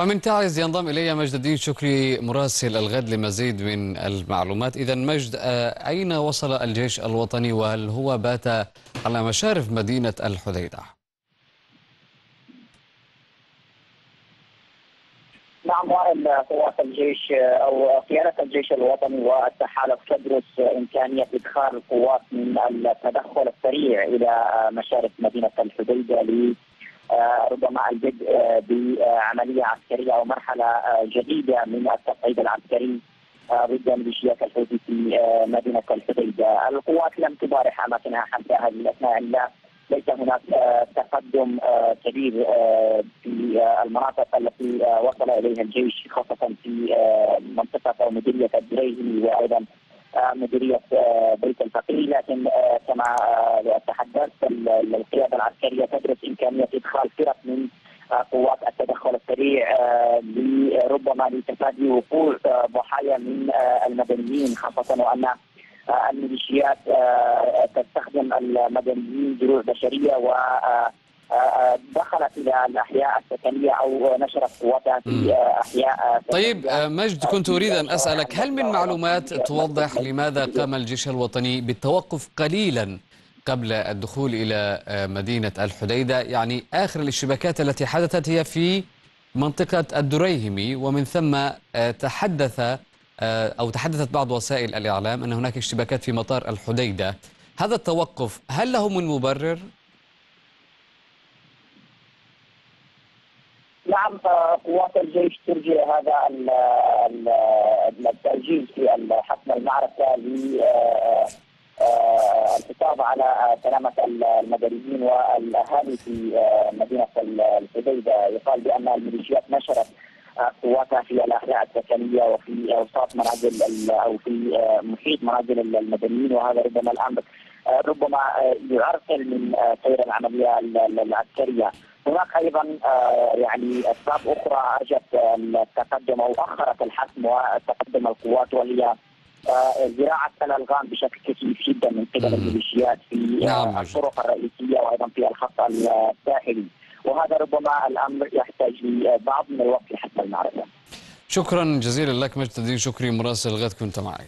ومن تعز ينضم إلي مجد الدين شكري مراسل الغد لمزيد من المعلومات إذا مجد أين وصل الجيش الوطني وهل هو بات على مشارف مدينة الحديدة؟ نعم وائل قوات الجيش أو قياده الجيش الوطني والتحالف تدرس إمكانية إدخال القوات من التدخل السريع إلى مشارف مدينة الحديده ربما البدء بعملية عسكرية أو مرحلة جديدة من التصعيد العسكري ضد ميليشيات الحوثي في مدينة الحديده، القوات لم تبارح أماكنها حتى هذه الأثناء. لا ليس هناك تقدم كبير في المناطق التي وصل إليها الجيش خاصة في منطقة أو مديريه الدريهي وأيضا مديرية بيت الفقيه. لكن كما تحدثت القيادة العسكرية تدرس إمكانية إدخال فرق من قوات التدخل السريع ربما لتفادي وقوع ضحايا من المدنيين خاصة وأن الميليشيات تستخدم المدنيين دروع بشرية و دخلت إلى الأحياء السكنية أو نشرت قواتها في أحياء طيب مجد كنت أريد أن أسألك هل من معلومات توضح لماذا قام الجيش الوطني بالتوقف قليلا قبل الدخول إلى مدينة الحديدة؟ يعني آخر الاشتباكات التي حدثت هي في منطقة الدريهمي ومن ثم تحدث أو تحدثت بعض وسائل الإعلام أن هناك اشتباكات في مطار الحديدة. هذا التوقف هل له من مبرر؟ نعم قوات الجيش ترجي هذا التأجيل في حسم المعركة للحفاظ على سلامة المدنيين والأهالي في مدينة الحديدة. يقال بأن الميليشيات نشرت قواتها في الاحياء السكنية وفي أوساط منازل أو في محيط منازل المدنيين. وهذا ربما الأمر ربما يعرقل من سير العملية العسكرية. هناك أيضا يعني أسباب أخرى أجت التقدم أو أخرت الحسم وتقدم القوات وهي زراعة الألغام بشكل كثيف جدا من قبل الميليشيات في نعم. الطرق الرئيسية وأيضا في الخط الساحلي وهذا ربما الأمر يحتاج لبعض من الوقت حتى المعركه. شكرا جزيلا لك مجد الدين شكري مراسل الغد كنت معي.